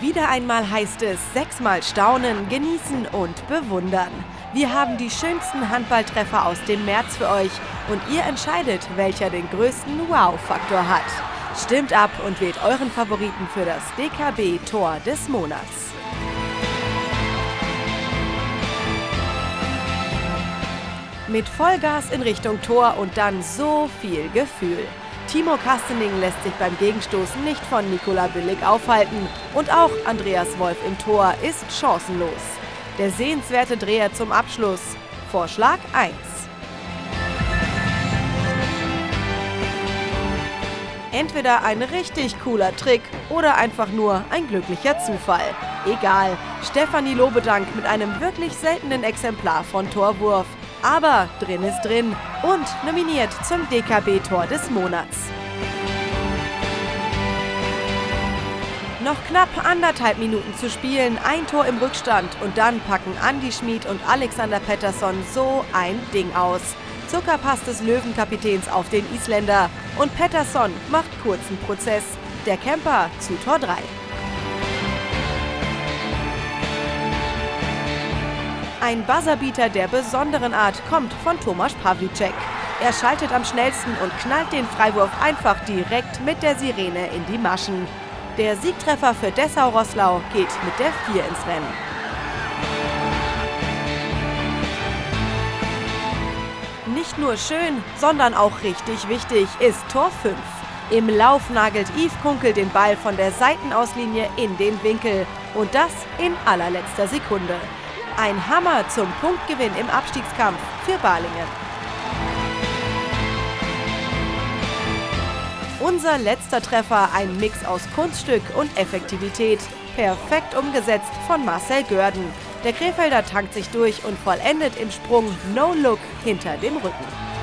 Wieder einmal heißt es sechsmal staunen, genießen und bewundern. Wir haben die schönsten Handballtreffer aus dem März für euch und ihr entscheidet, welcher den größten Wow-Faktor hat. Stimmt ab und wählt euren Favoriten für das DKB Tor des Monats. Mit Vollgas in Richtung Tor und dann so viel Gefühl. Timo Kastening lässt sich beim Gegenstoßen nicht von Nikola Billig aufhalten und auch Andreas Wolf im Tor ist chancenlos. Der sehenswerte Dreher zum Abschluss. Vorschlag 1. Entweder ein richtig cooler Trick oder einfach nur ein glücklicher Zufall. Egal, Stefanie Lobedank mit einem wirklich seltenen Exemplar von Torwurf. Aber drin ist drin und nominiert zum DKB-Tor des Monats. Noch knapp anderthalb Minuten zu spielen, ein Tor im Rückstand und dann packen Andy Schmid und Alexander Pettersson so ein Ding aus. Zuckerpass des Löwenkapitäns auf den Isländer und Pettersson macht kurzen Prozess. Der Camper zu Tor 3. Ein Buzzerbeater der besonderen Art kommt von Tomasz Pawlicek. Er schaltet am schnellsten und knallt den Freiwurf einfach direkt mit der Sirene in die Maschen. Der Siegtreffer für Dessau-Rosslau geht mit der 4 ins Rennen. Nicht nur schön, sondern auch richtig wichtig ist Tor 5. Im Lauf nagelt Yves Kunkel den Ball von der Seitenauslinie in den Winkel und das in allerletzter Sekunde. Ein Hammer zum Punktgewinn im Abstiegskampf für Balingen. Unser letzter Treffer ein Mix aus Kunststück und Effektivität. Perfekt umgesetzt von Marcel Görden. Der Krefelder tankt sich durch und vollendet im Sprung No Look hinter dem Rücken.